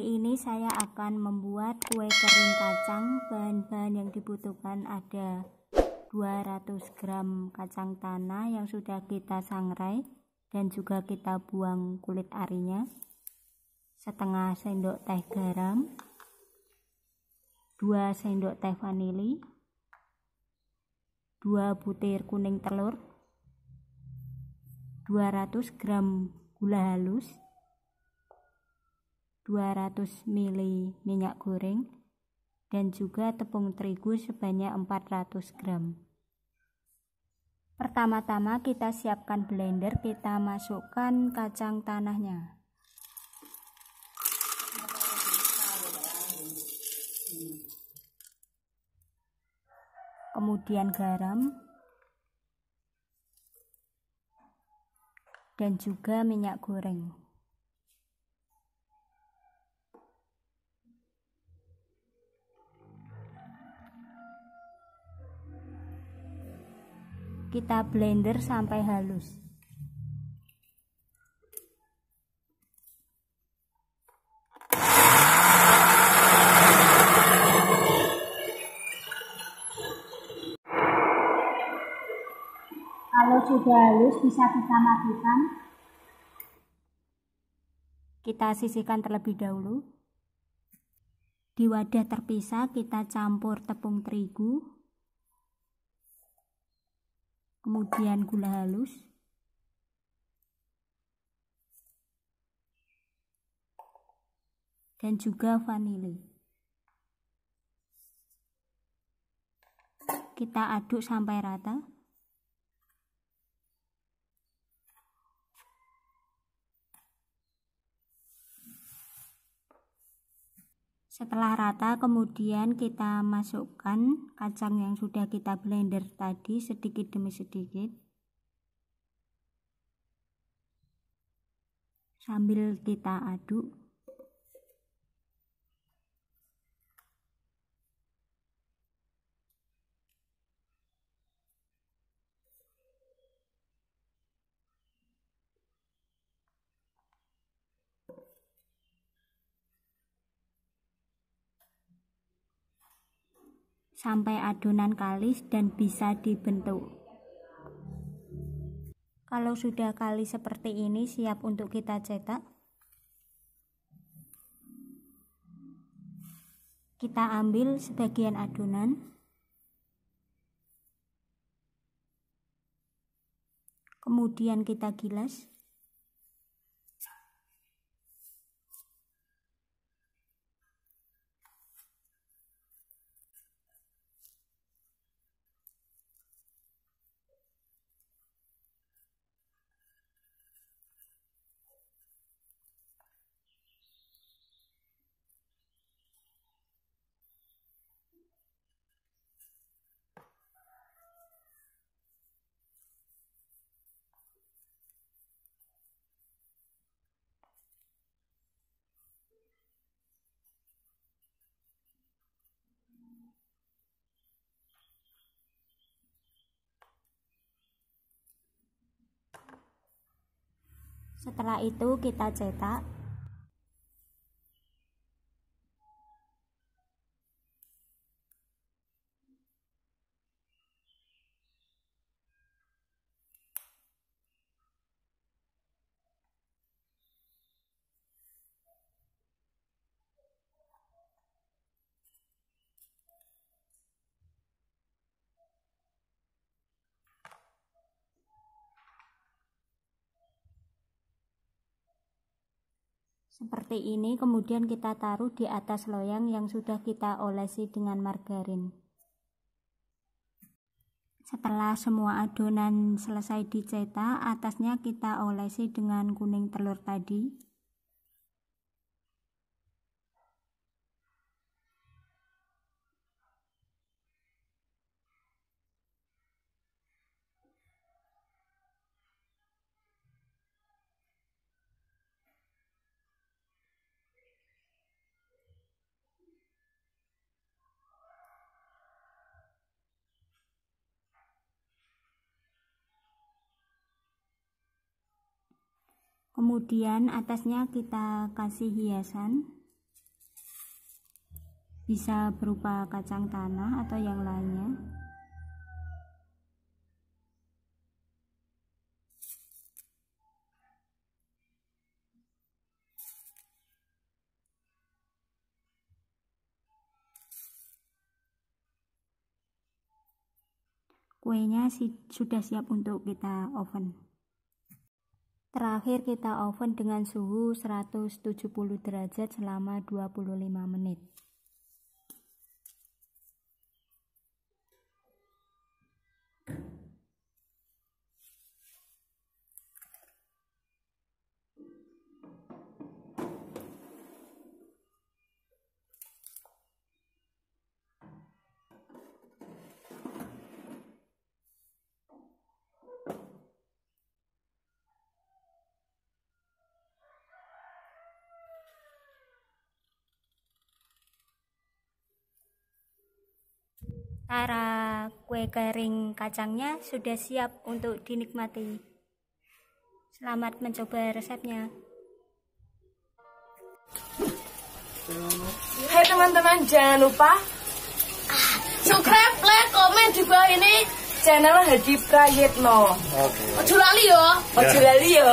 Kali ini saya akan membuat kue kering kacang. Bahan-bahan yang dibutuhkan ada 200 gram kacang tanah yang sudah kita sangrai dan juga kita buang kulit arinya. Setengah sendok teh garam, 2 sendok teh vanili, 2 butir kuning telur, 200 gram gula halus, 200 ml minyak goreng dan juga tepung terigu sebanyak 400 gram. Pertama-tama kita siapkan blender kita masukkan kacang tanahnya. Kemudian garam dan juga minyak goreng kita blender sampai halus. Kalau sudah halus bisa kita matikan kita sisihkan terlebih dahulu. Di wadah terpisah kita campur tepung terigu kemudian gula halus. Dan juga vanili. Kita aduk sampai rata Setelah rata kemudian kita masukkan kacang yang sudah kita blender tadi sedikit demi sedikit. Sambil kita aduk. Sampai adonan kalis dan bisa dibentuk. Kalau sudah kalis seperti ini siap untuk kita cetak. Kita ambil sebagian adonan. Kemudian kita gilas. Setelah itu kita cetak Seperti ini kemudian kita taruh di atas loyang yang sudah kita olesi dengan margarin. Setelah semua adonan selesai dicetak, atasnya kita olesi dengan kuning telur tadi. Kemudian atasnya kita kasih hiasan. Bisa berupa kacang tanah atau yang lainnya. Kuenya sudah siap untuk kita oven Terakhir kita oven dengan suhu 170 derajat selama 25 menit. Cara kue kering kacangnya sudah siap untuk dinikmati. Selamat mencoba resepnya. Hai teman-teman, jangan lupa subscribe, like, komen juga ini channel Hadi Prayitno. Oke. Ojo lali yo. Ojo lali yo.